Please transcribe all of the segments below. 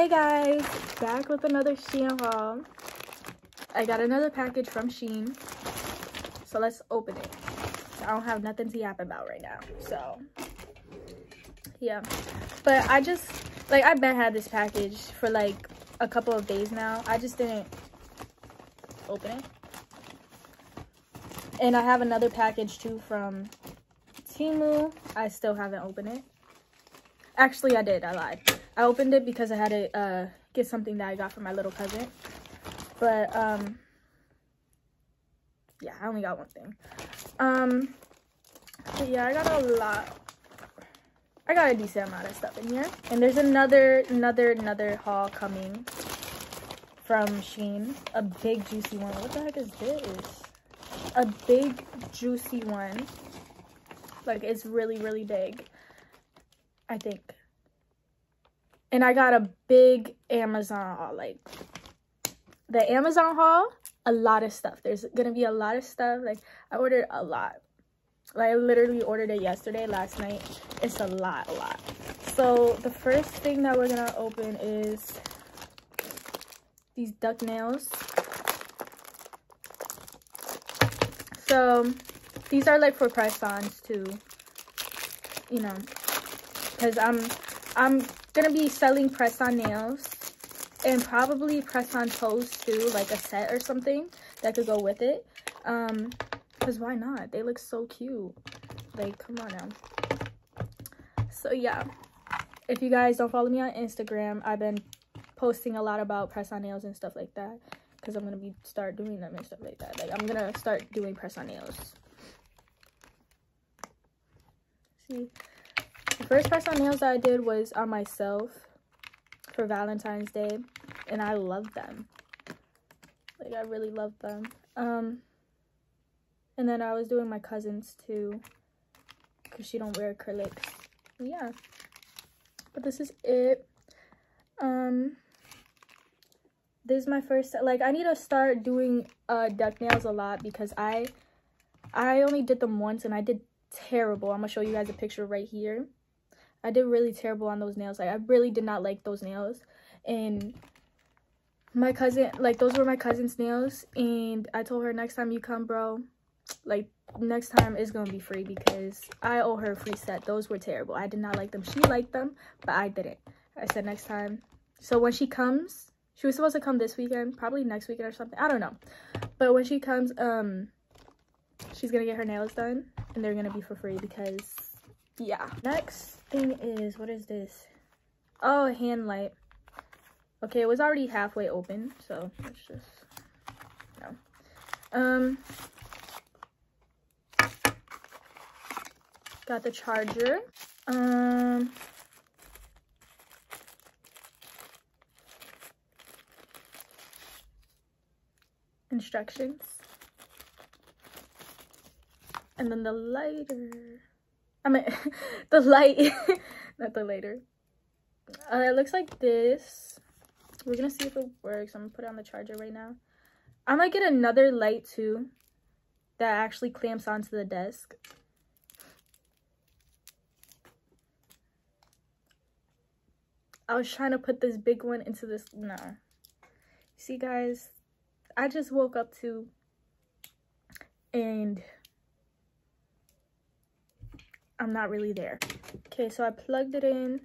Hey guys, back with another Shein haul. I got another package from Shein. So let's open it. I don't have nothing to yap about right now. So yeah. But I just like I've been had this package for like a couple of days now. I just didn't open it. And I have another package too from Temu. I still haven't opened it. Actually, I did. I lied. I opened it because I had to uh, get something that I got from my little cousin. But, um, yeah, I only got one thing. Um, yeah, I got a lot. I got a decent amount of stuff in here. And there's another, another, another haul coming from Shein. A big, juicy one. What the heck is this? A big, juicy one. Like, it's really, really big. I think. And I got a big Amazon haul. Like, the Amazon haul, a lot of stuff. There's gonna be a lot of stuff. Like, I ordered a lot. Like, I literally ordered it yesterday, last night. It's a lot, a lot. So, the first thing that we're gonna open is these duck nails. So, these are like for press-ons too. You know, because I'm I'm gonna be selling press-on nails and probably press-on toes too, like a set or something that could go with it. Um, because why not? They look so cute. Like, come on now. So yeah, if you guys don't follow me on Instagram, I've been posting a lot about press-on nails and stuff like that because I'm gonna be start doing them and stuff like that. Like, I'm gonna start doing press-on nails. See, the first press on nails that I did was on myself for Valentine's Day, and I love them. Like, I really love them. Um, and then I was doing my cousins too, because she don't wear acrylics. Yeah, but this is it. Um, this is my first, like, I need to start doing uh, duck nails a lot because I, I only did them once and I did terrible. I'm gonna show you guys a picture right here. I did really terrible on those nails. Like I really did not like those nails. And my cousin, like those were my cousin's nails. And I told her next time you come, bro, like next time is gonna be free because I owe her a free set. Those were terrible. I did not like them. She liked them, but I didn't. I said next time. So when she comes, she was supposed to come this weekend, probably next weekend or something. I don't know. But when she comes, um, she's gonna get her nails done and they're gonna be for free because yeah next thing is what is this oh a hand light okay it was already halfway open so let's just no um got the charger. Um instructions. And then the lighter. I mean the light not the lighter. Uh, it looks like this. We're gonna see if it works. I'm gonna put it on the charger right now. I might get another light too that actually clamps onto the desk i was trying to put this big one into this no see guys i just woke up to and I'm not really there. Okay, so I plugged it in.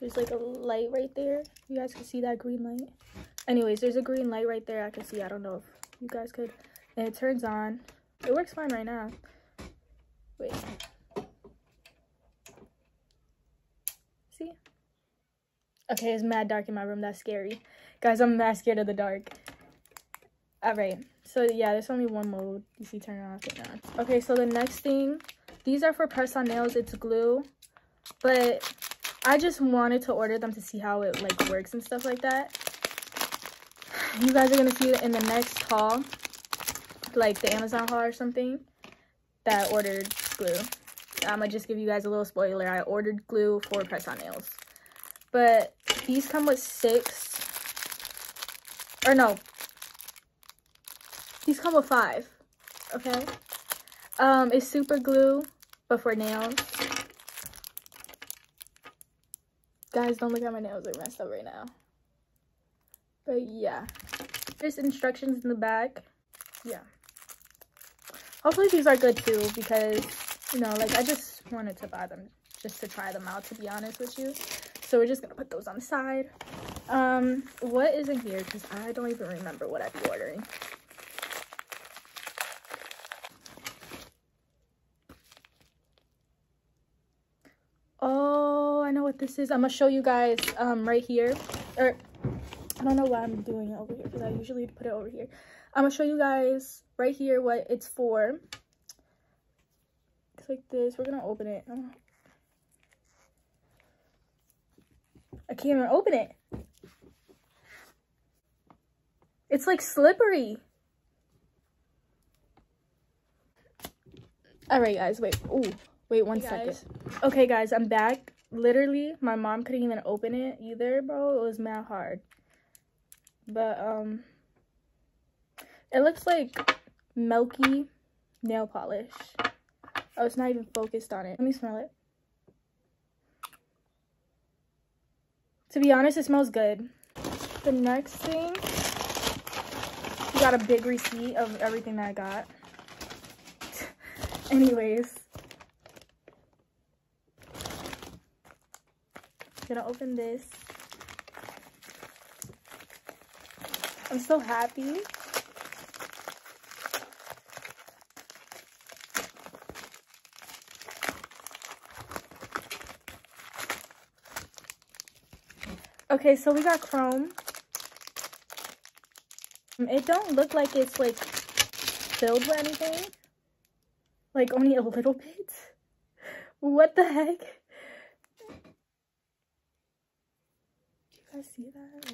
There's like a light right there. You guys can see that green light. Anyways, there's a green light right there. I can see. I don't know if you guys could. And it turns on. It works fine right now. Wait. See? Okay, it's mad dark in my room. That's scary. Guys, I'm mad scared of the dark. Alright. So, yeah, there's only one mode. You see turn it off and on. Okay, so the next thing these are for press on nails. It's glue. But I just wanted to order them to see how it like works and stuff like that. You guys are going to see it in the next haul. Like the Amazon haul or something. That ordered glue. I'm going to just give you guys a little spoiler. I ordered glue for press on nails. But these come with six. Or no. These come with five. Okay. Um, it's super glue, but for nails. Guys, don't look at my nails. They're messed up right now. But yeah. There's instructions in the back. Yeah. Hopefully these are good too because, you know, like I just wanted to buy them just to try them out to be honest with you. So we're just to put those on the side. Um, what is in here? Because I don't even remember what I'd be ordering. Oh, I know what this is. I'm to show you guys um, right here. Or, I don't know why I'm doing it over here because I usually put it over here. I'm to show you guys right here what it's for. It's like this. We're to open it. I can't even open it. It's like slippery. All right, guys, wait. Ooh, wait one hey second. Okay, guys, I'm back. Literally, my mom couldn't even open it either, bro. It was mad hard. But, um, it looks like milky nail polish. Oh, it's not even focused on it. Let me smell it. To be honest, it smells good. The next thing, we got a big receipt of everything that I got. Anyways. Gonna open this. I'm so happy. Okay, so we got chrome. Um, it don't look like it's like filled with anything. Like only a little bit. What the heck? Do you guys see that?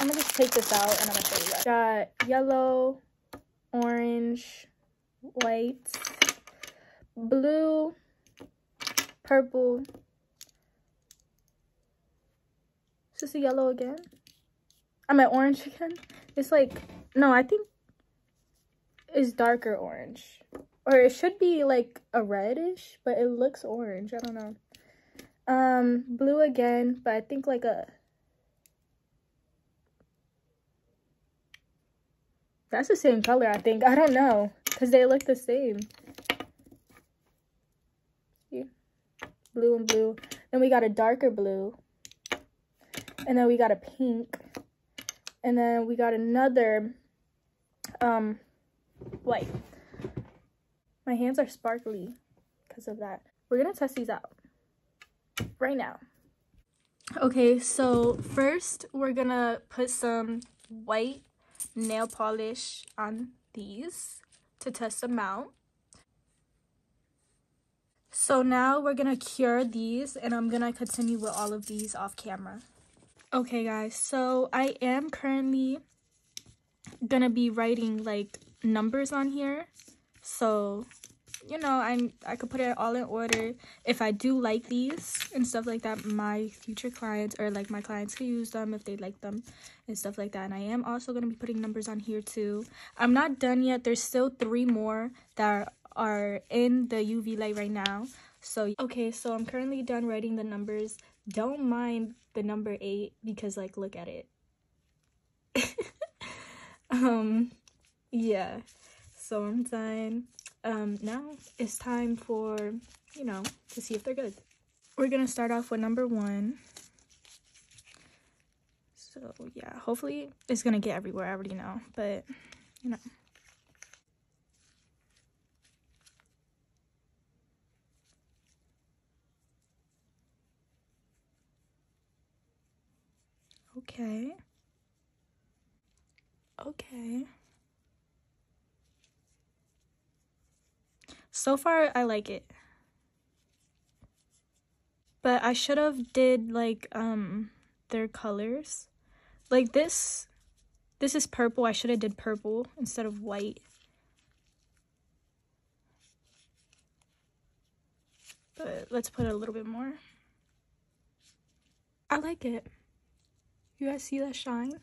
I'm gonna just take this out and I'm gonna show you guys. Got yellow, orange, white, blue, purple, this the yellow again? At orange again. It's like, no, I think it's darker orange. Or it should be like a reddish, but it looks orange. I don't know. Um, blue again, but I think like a... That's the same color, I think. I don't know. Because they look the same. See? Blue and blue. Then we got a darker blue. And then we got a pink. And then we got another um white. My hands are sparkly because of that. We're going to test these out right now. Okay, so first we're going to put some white nail polish on these to test them out. So now we're going to cure these and I'm going to continue with all of these off camera. Okay guys, so I am currently gonna be writing like numbers on here. So, you know, I'm I could put it all in order. If I do like these and stuff like that, my future clients or like my clients can use them if they like them and stuff like that. And I am also gonna be putting numbers on here too. I'm not done yet. There's still three more that are in the UV light right now. So, okay, so I'm currently done writing the numbers. Don't mind the number eight because like look at it. Um yeah. So i'm done. Um now it's time for you know to see if they're good. We're gonna start off with number one. So yeah hopefully it's gonna get everywhere. I already know but you know Okay. Okay. So far, I like it. But I should have did, like, um, their colors. Like, this, this is purple. I should have did purple instead of white. But let's put a little bit more. I like it. You guys see that shine?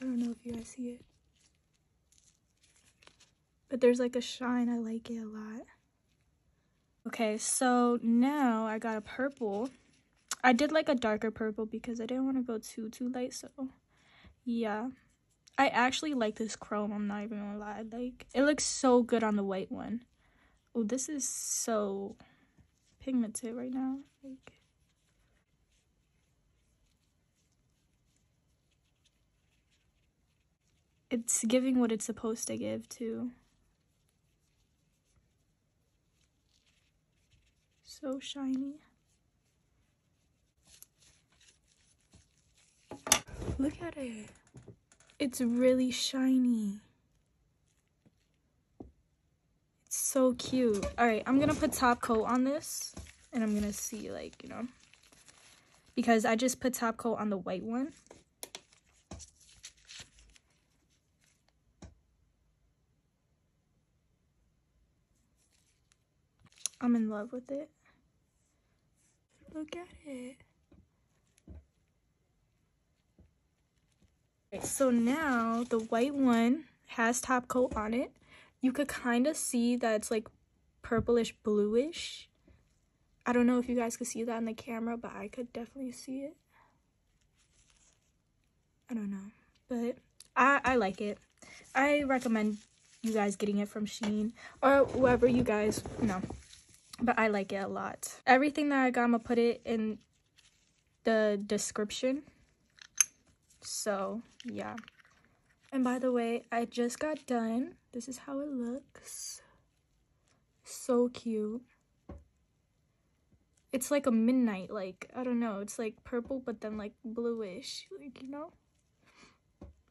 I don't know if you guys see it. But there's like a shine. I like it a lot. Okay, so now I got a purple. I did like a darker purple because I didn't want to go too, too light. So, yeah. I actually like this chrome. I'm not even gonna lie. Like, it looks so good on the white one. Oh, this is so pigmented right now. Like, it's giving what it's supposed to give too. So shiny. Look at it. It's really shiny. It's so cute. All right, I'm gonna put top coat on this and I'm gonna see like, you know, because I just put top coat on the white one. I'm in love with it. Look at it. so now the white one has top coat on it. You could kind of see that it's like purplish bluish. I don't know if you guys could see that in the camera, but I could definitely see it. I don't know, but I, I like it. I recommend you guys getting it from Shein or whoever you guys know. But I like it a lot. Everything that I got, I'm to put it in the description. So, yeah. And by the way, I just got done. This is how it looks. So cute. It's like a midnight, like, I don't know. It's like purple, but then like bluish, like, you know?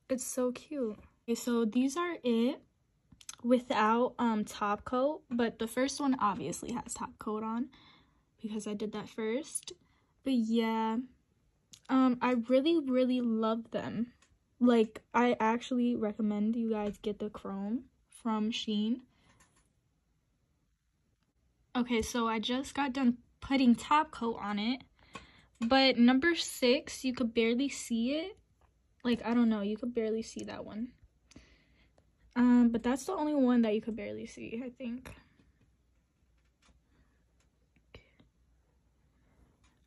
It's so cute. Okay, so these are it without um top coat but the first one obviously has top coat on because I did that first but yeah um I really really love them like I actually recommend you guys get the chrome from Shein okay so I just got done putting top coat on it but number six you could barely see it like I don't know you could barely see that one um, but that's the only one that you could barely see, I think.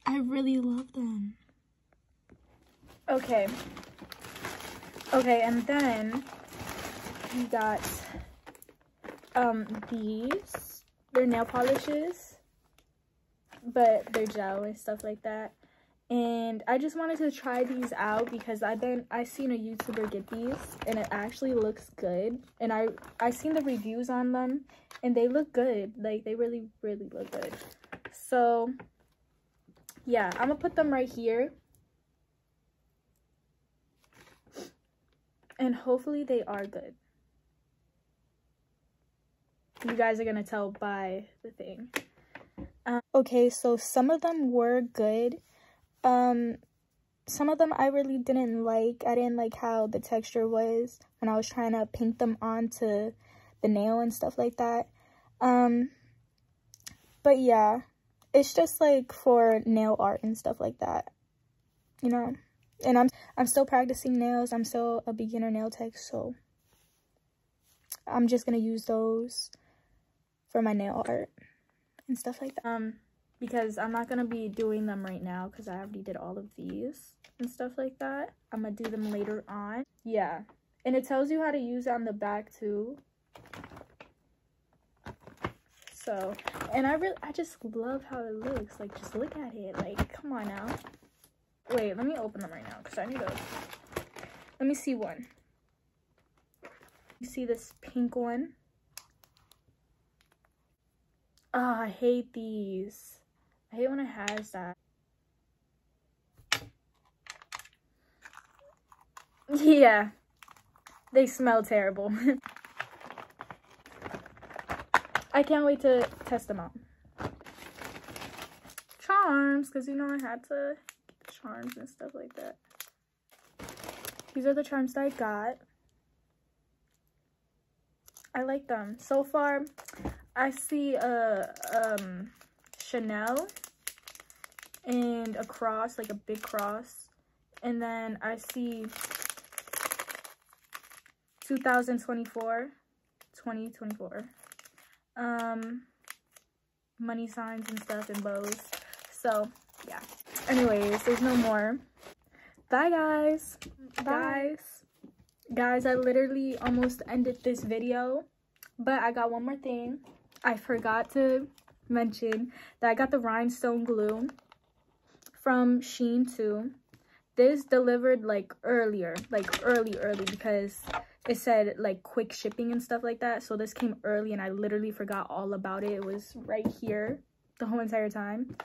I really love them. Okay. Okay, and then we got um these. They're nail polishes, but they're gel and stuff like that. And I just wanted to try these out because I've been I seen a YouTuber get these and it actually looks good. And I I seen the reviews on them and they look good. Like they really really look good. So yeah I'm gonna put them right here. And hopefully they are good you guys are gonna tell by the thing um, okay so some of them were good um, some of them I really didn't like. I didn't like how the texture was when I was trying to paint them onto the nail and stuff like that. Um, but yeah, it's just like for nail art and stuff like that, you know. And I'm I'm still practicing nails. I'm still a beginner nail tech, so I'm just gonna use those for my nail art and stuff like that. Um, because I'm not going to be doing them right now because I already did all of these and stuff like that. I'm going to do them later on. Yeah. And it tells you how to use on the back too. So, and I really, I just love how it looks. Like, just look at it. Like, come on now. Wait, let me open them right now because I need to, let me see one. You see this pink one? Oh, I hate these. I hate when it has that. Yeah. They smell terrible. I can't wait to test them out. Charms, because you know I had to get charms and stuff like that. These are the charms that I got. I like them. So far, I see a um, Chanel and a cross, like a big cross. And then I see 2024, 2024. Um, money signs and stuff and bows. So, yeah. Anyways, there's no more. Bye, guys. Bye. Guys. Guys, I literally almost ended this video. But I got one more thing. I forgot to mention that I got the rhinestone glue from Shein too. This delivered like earlier, like early, early because it said like quick shipping and stuff like that. So this came early and I literally forgot all about it. It was right here the whole entire time.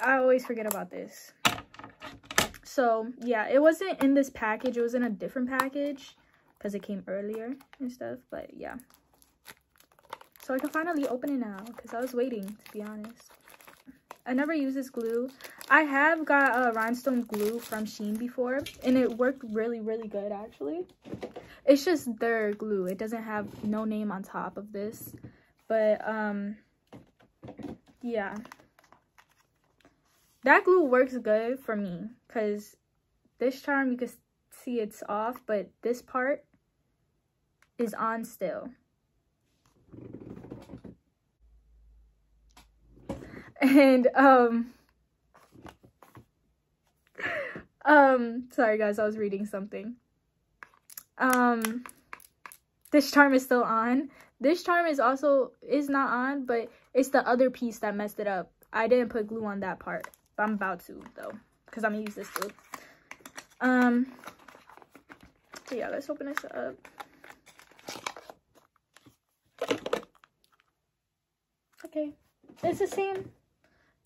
I always forget about this. So yeah, it wasn't in this package. It was in a different package because it came earlier and stuff. But yeah. So I can finally open it now because I was waiting to be honest. I never use this glue. I have got a rhinestone glue from Shein before and it worked really, really good actually. It's just their glue. It doesn't have no name on top of this. But um yeah. That glue works good for me because this charm you can see it's off, but this part is on still. And um um sorry guys, I was reading something. Um this charm is still on. This charm is also is not on, but it's the other piece that messed it up. I didn't put glue on that part. But I'm about to though. Because I'm gonna use this glue. Um so yeah, let's open this up. Okay. It's the same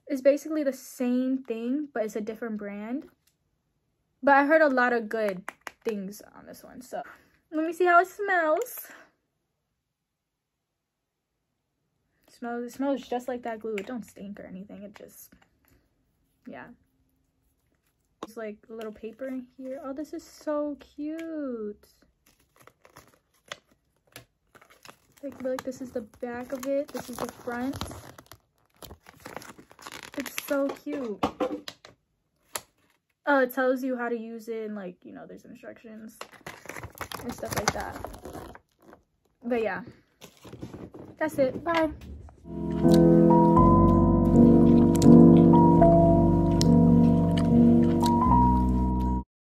it's basically the same thing, but it's a different brand. But I heard a lot of good things on this one. So let me see how it smells. It smells, it smells just like that glue. It don't stink or anything. It just, yeah. There's like a little paper in here. Oh, this is so cute. Like, like this is the back of it. This is the front. So cute. Oh, it tells you how to use it and like, you know, there's instructions and stuff like that. But yeah, that's it. Bye.